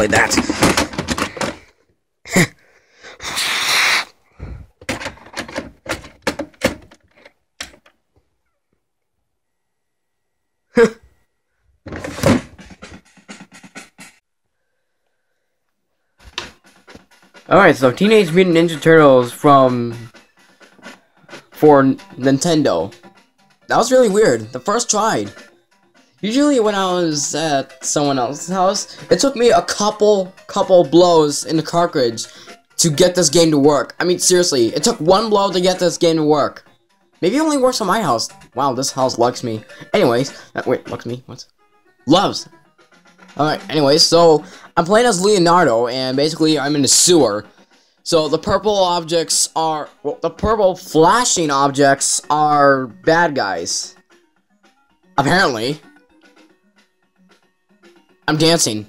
play that. Alright, so Teenage Mutant Ninja Turtles from for Nintendo. That was really weird. The first try. Usually when I was at someone else's house, it took me a couple couple blows in the cartridge to get this game to work. I mean seriously, it took one blow to get this game to work. Maybe it only works on my house. Wow, this house likes me. Anyways, uh, wait, likes me? What? Loves. Alright, anyways, so I'm playing as Leonardo, and basically I'm in a sewer. So the purple objects are, well, the purple flashing objects are bad guys. Apparently. I'm dancing.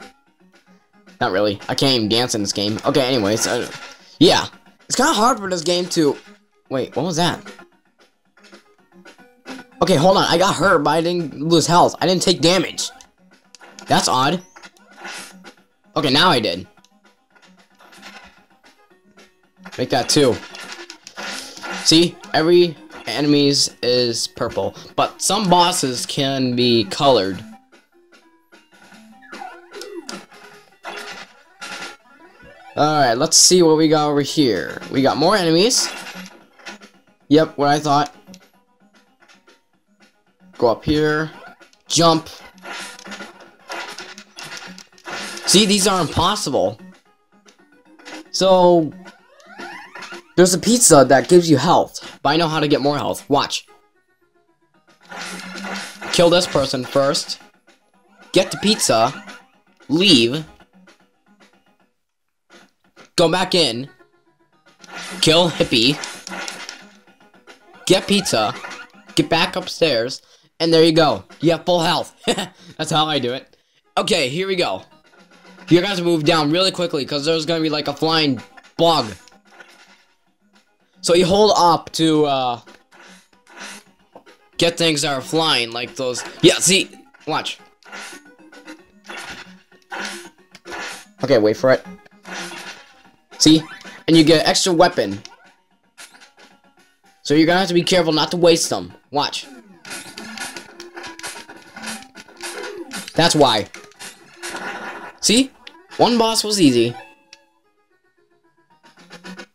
Not really. I can't even dance in this game. Okay, anyways, uh, yeah. It's kind of hard for this game to... Wait, what was that? Okay, hold on. I got hurt, but I didn't lose health. I didn't take damage. That's odd. Okay, now I did. Make that two. See? Every enemies is purple. But some bosses can be colored. Alright, let's see what we got over here. We got more enemies. Yep, what I thought. Go up here. Jump. See, these are impossible. So, there's a pizza that gives you health, but I know how to get more health. Watch. Kill this person first. Get the pizza. Leave. Go back in. Kill hippie. Get pizza. Get back upstairs. And there you go. You have full health. That's how I do it. Okay, here we go. You guys move down really quickly because there's gonna be like a flying bug. So you hold up to uh, get things that are flying like those. Yeah, see, watch. Okay, wait for it. See, and you get extra weapon. So you're gonna have to be careful not to waste them. Watch. That's why. See? One boss was easy.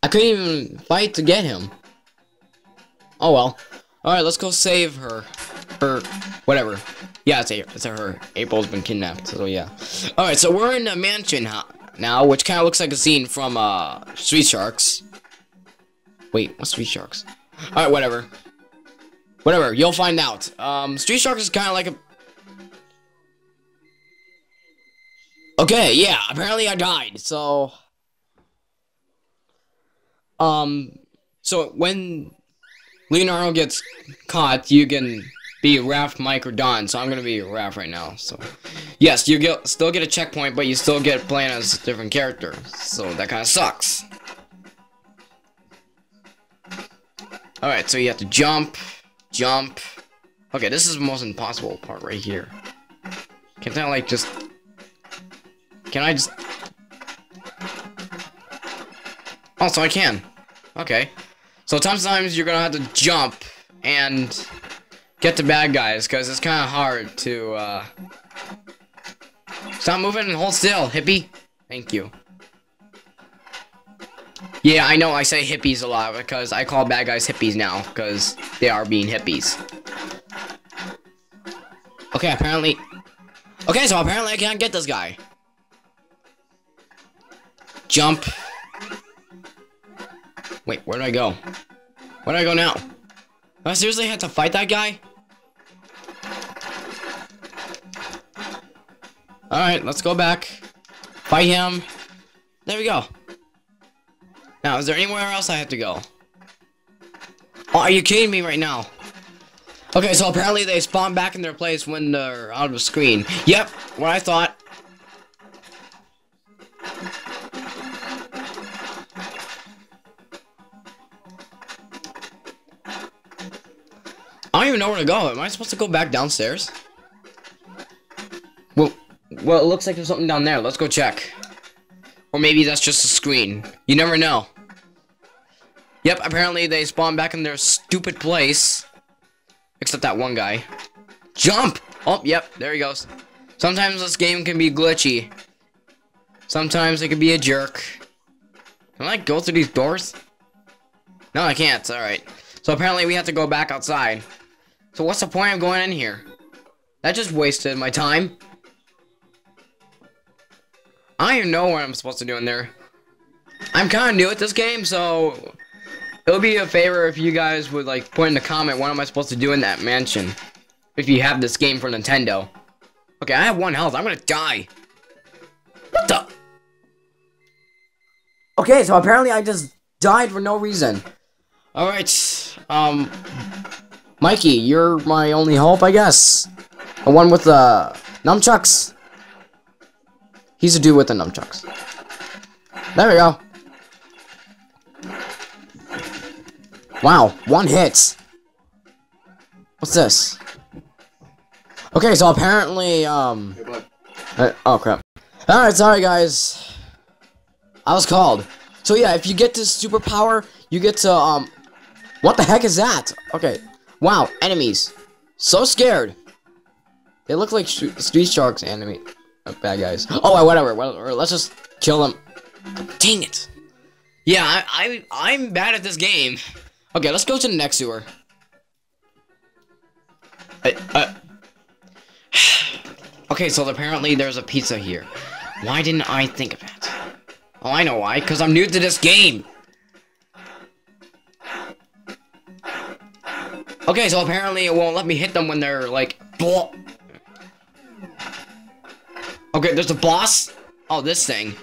I couldn't even fight to get him. Oh well. Alright, let's go save her. Her, whatever. Yeah, it's, a, it's a her. April's been kidnapped, so yeah. Alright, so we're in a mansion now, which kind of looks like a scene from, uh, Street Sharks. Wait, what's Street Sharks? Alright, whatever. Whatever, you'll find out. Um, Street Sharks is kind of like a Okay, yeah, apparently I died, so... Um, so when Leonardo gets caught, you can be Raph, Mike, or Don, so I'm gonna be Raph right now, so... Yes, you get still get a checkpoint, but you still get playing as a different character, so that kinda sucks. Alright, so you have to jump, jump... Okay, this is the most impossible part right here. Can't I, like, just can I just... Oh, so I can. Okay. So sometimes you're gonna have to jump and get the bad guys, because it's kind of hard to, uh... Stop moving and hold still, hippie. Thank you. Yeah, I know I say hippies a lot, because I call bad guys hippies now, because they are being hippies. Okay, apparently... Okay, so apparently I can't get this guy. Jump. Wait, where do I go? Where do I go now? Do I seriously have to fight that guy? Alright, let's go back. Fight him. There we go. Now, is there anywhere else I have to go? Oh, are you kidding me right now? Okay, so apparently they spawn back in their place when they're out of the screen. Yep, what I thought. I don't even know where to go. Am I supposed to go back downstairs? Well, it looks like there's something down there. Let's go check. Or maybe that's just a screen. You never know. Yep, apparently they spawn back in their stupid place. Except that one guy. Jump! Oh, yep, there he goes. Sometimes this game can be glitchy. Sometimes it can be a jerk. Can I go through these doors? No, I can't. Alright. So apparently we have to go back outside. So what's the point of going in here? That just wasted my time. I don't know what I'm supposed to do in there. I'm kind of new at this game, so it would be a favor if you guys would like put in the comment what am I supposed to do in that mansion. If you have this game for Nintendo. Okay, I have one health. I'm gonna die. What the? Okay, so apparently I just died for no reason. Alright, um... Mikey, you're my only hope, I guess. The one with the nunchucks. He's a dude with the nunchucks. There we go. Wow, one hit. What's this? Okay, so apparently, um... Uh, oh, crap. Alright, sorry, guys. I was called. So, yeah, if you get this superpower, you get to, um... What the heck is that? Okay. Wow, enemies. So scared. They look like Street Sharks enemy. Uh, bad guys. Oh, whatever. Whatever. Let's just kill them. Dang it. Yeah, I, I, I'm bad at this game. Okay, let's go to the next sewer. Uh, okay, so apparently there's a pizza here. Why didn't I think of that? Oh, I know why. Because I'm new to this game. Okay, so apparently it won't let me hit them when they're like... Okay, there's a boss. Oh, this thing.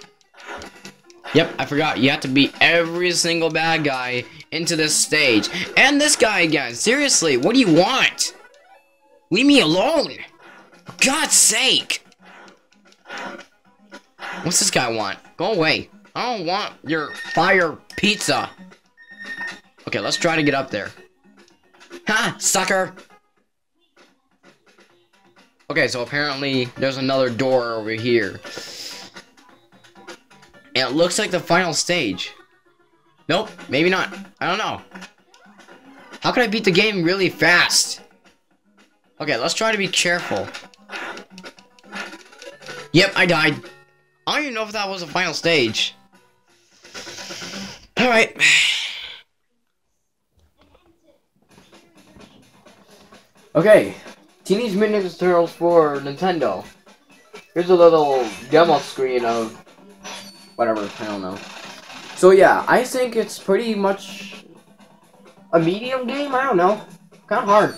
Yep, I forgot. You have to beat every single bad guy into this stage. And this guy again. Seriously, what do you want? Leave me alone. God's sake. What's this guy want? Go away. I don't want your fire pizza. Okay, let's try to get up there. Ha! Sucker! Okay, so apparently there's another door over here. And it looks like the final stage. Nope, maybe not. I don't know. How could I beat the game really fast? Okay, let's try to be careful. Yep, I died. I don't even know if that was the final stage. Alright. Okay, Teenage Mutant Ninja Turtles for Nintendo. Here's a little demo screen of whatever, I don't know. So yeah, I think it's pretty much a medium game, I don't know. Kinda hard.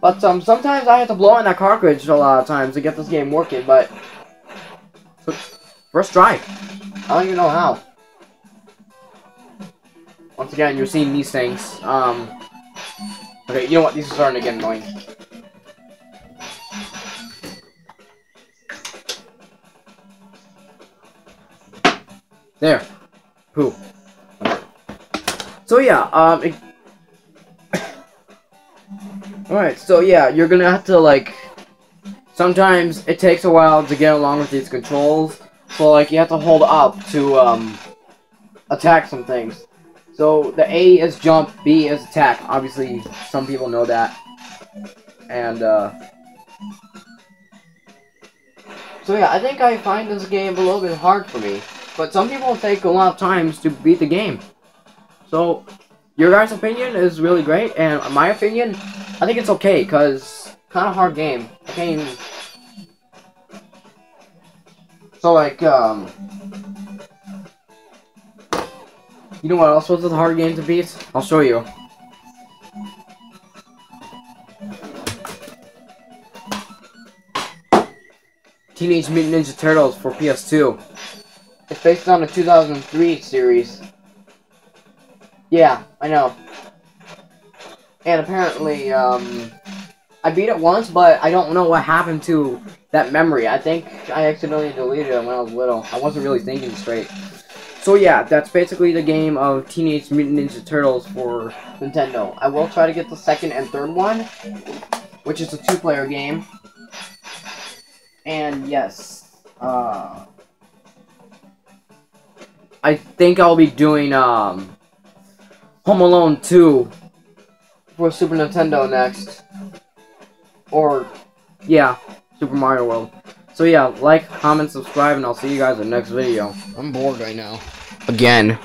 But um, sometimes I have to blow in that cartridge a lot of times to get this game working, but... First try. I don't even know how. Once again, you're seeing these things. Um, okay, you know what? These are starting to get annoying. There. Poo. So yeah, um, it... Alright, so yeah, you're gonna have to, like, sometimes it takes a while to get along with these controls, so, like, you have to hold up to, um, attack some things. So, the A is jump, B is attack. Obviously, some people know that. And, uh... So yeah, I think I find this game a little bit hard for me. But some people take a lot of times to beat the game. So, your guys' opinion is really great, and my opinion, I think it's okay, because kind of hard game. I can't even... So, like, um... You know what else was a hard game to beat? I'll show you. Teenage Mutant Ninja Turtles for PS2. It's based on a 2003 series. Yeah, I know. And apparently, um, I beat it once, but I don't know what happened to that memory. I think I accidentally deleted it when I was little. I wasn't really thinking straight. So yeah, that's basically the game of Teenage Mutant Ninja Turtles for Nintendo. I will try to get the second and third one, which is a two-player game. And yes, uh, I think I'll be doing um Home Alone 2 for Super Nintendo next. Or yeah, Super Mario World. So yeah, like, comment, subscribe, and I'll see you guys in the next video. I'm bored right now. Again.